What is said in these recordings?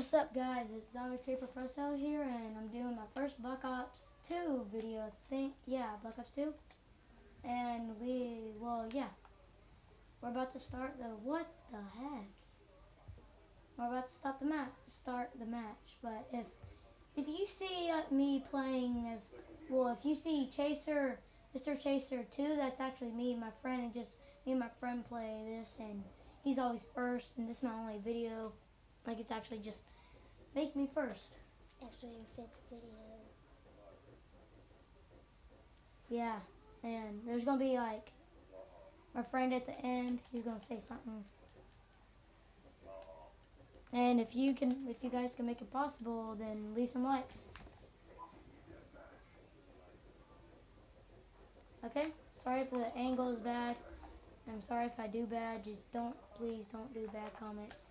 What's up guys, it's Zombie Creeper Pro here and I'm doing my first Black Ops 2 video, I think, yeah, Black Ops 2. And we, well, yeah. We're about to start the, what the heck? We're about to stop the match, start the match, but if, if you see uh, me playing as, well, if you see Chaser, Mr. Chaser 2, that's actually me and my friend, and just me and my friend play this, and he's always first, and this is my only video like it's actually just make me first. Actually, your fifth video. Yeah, and there's gonna be like my friend at the end. He's gonna say something. And if you can, if you guys can make it possible, then leave some likes. Okay. Sorry if the angle is bad. I'm sorry if I do bad. Just don't, please don't do bad comments.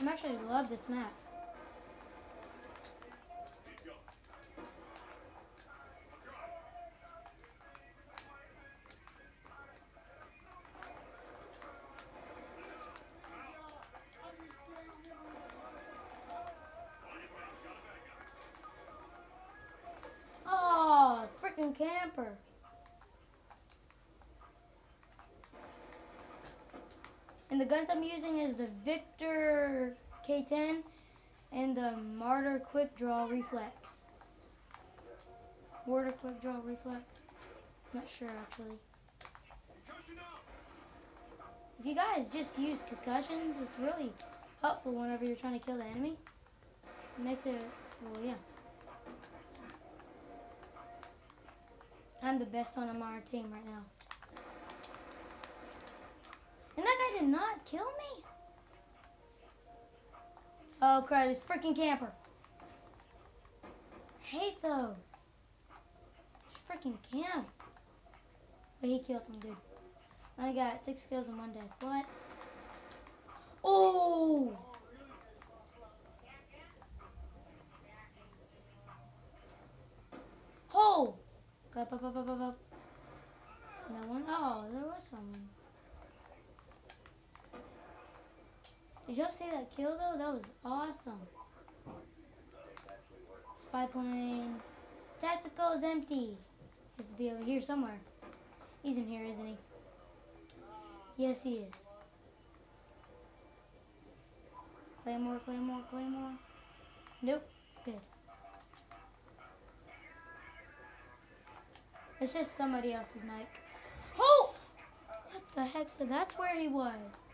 I actually love this map. Oh, freaking camper. And the guns I'm using is the Vector K10 and the MTAR Quick Draw Reflex. MTAR Quick Draw Reflex. Not sure actually. If you guys just use concussions, it's really helpful whenever you're trying to kill the enemy. It makes it, well, yeah. I'm the best on our team right now. Guy did not kill me? Oh crap, this freaking camper. hate those. It's freaking camp. But he killed him, dude. I got six kills in one death. What? Oh! Oh! Up, up, up, up, up, up. No one? Oh, there was someone. Did y'all see that kill though? That was awesome. Spy plane. Tactical is empty. Has to be over here somewhere. He's in here, isn't he? Yes, he is. Claymore, Claymore, Claymore. Nope. Good. It's just somebody else's mic. Oh! What the heck? So that's where he was.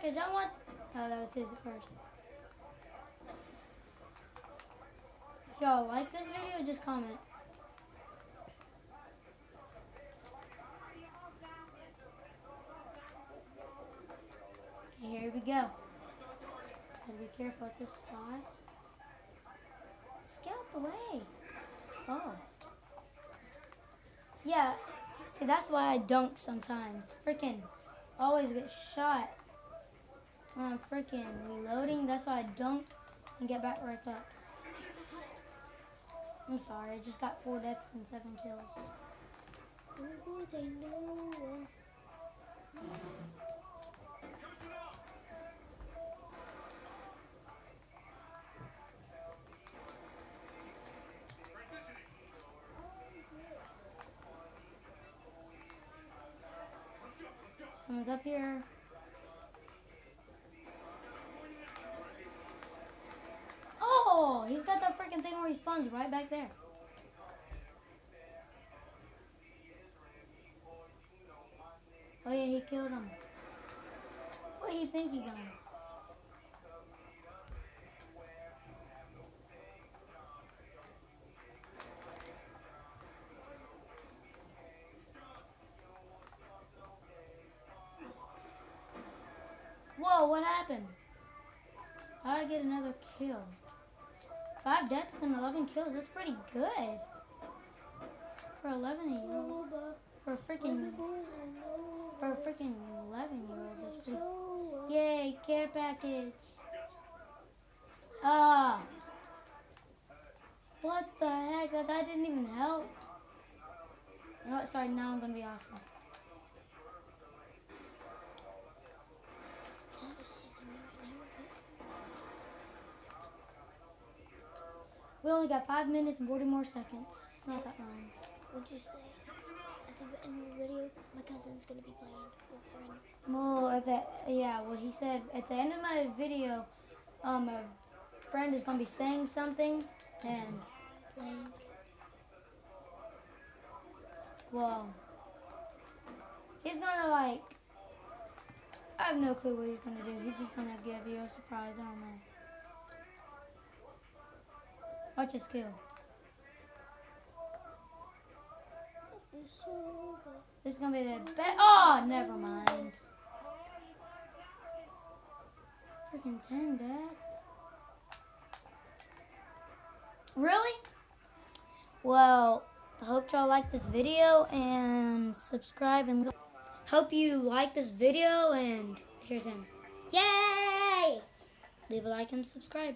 Package. I want. Oh, that was his first. If y'all like this video, just comment. Okay, here we go. Gotta be careful at this spot. Just get out the way. Oh. Yeah, see, that's why I dunk sometimes. Freaking always get shot when I'm freaking reloading. That's why I dunk and get back right up. I'm sorry, I just got four deaths and seven kills. Someone's up here. Oh, he's got that freaking thing where he spawns right back there. Oh yeah, he killed him. What do you think he got? Whoa, what happened? How did I get another kill? Five deaths and 11 kills, that's pretty good. For 11 year old. For a freaking, for a freaking 11 year old, that's pretty. Yay, care package. Ah. Uh, what the heck? That guy didn't even help. got started now. I'm gonna be awesome. That was just a minute there, We only got five minutes and 40 more seconds. It's not that long. What'd you say? At the end of the video, my cousin's gonna be playing with friend. Well, at the yeah, well he said at the end of my video, um, a friend is gonna be saying something, and Playing. well, he's gonna like. I have no clue what he's gonna do. He's just gonna give you a surprise. I don't know. Watch his skill. This over. This is gonna be the best. Oh, never mind. Freaking ten deaths. Really? Well, I hope y'all like this video and subscribe and go. Hope you like this video and here's him. Yay! Leave a like and subscribe.